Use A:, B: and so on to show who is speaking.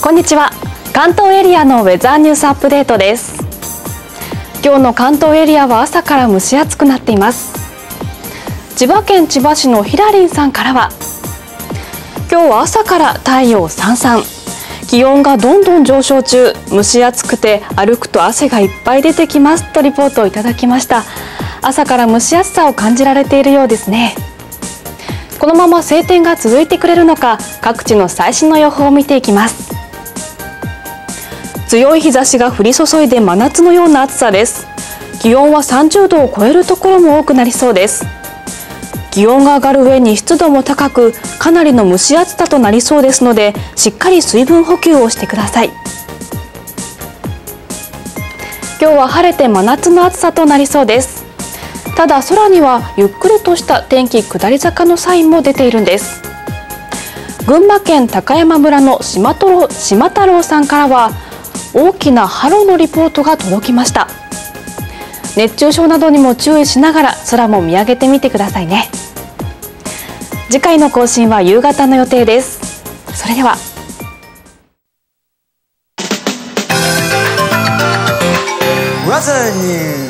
A: こんにちは。関東エリアのウェザーニュースアップデートです。今日の関東エリアは朝から蒸し暑くなっています。千葉県千葉市のひらりんさんからは今日は朝から太陽さんさん。気温がどんどん上昇中。蒸し暑くて歩くと汗がいっぱい出てきますとリポートをいただきました。朝から蒸し暑さを感じられているようですね。このまま晴天が続いてくれるのか各地の最新の予報を見ていきます。強い日差しが降り注いで真夏のような暑さです。気温は30度を超えるところも多くなりそうです。気温が上がる上に湿度も高くかなりの蒸し暑さとなりそうですのでしっかり水分補給をしてください。今日は晴れて真夏の暑さとなりそうです。ただ空にはゆっくりとした天気下り坂のサインも出ているんです。群馬県高山村の島太郎島太郎さんからは大きなハロのリポートが届きました。熱中症などにも注意しながら空も見上げてみてくださいね。次回の更新は夕方の予定です。それでは。
B: わざに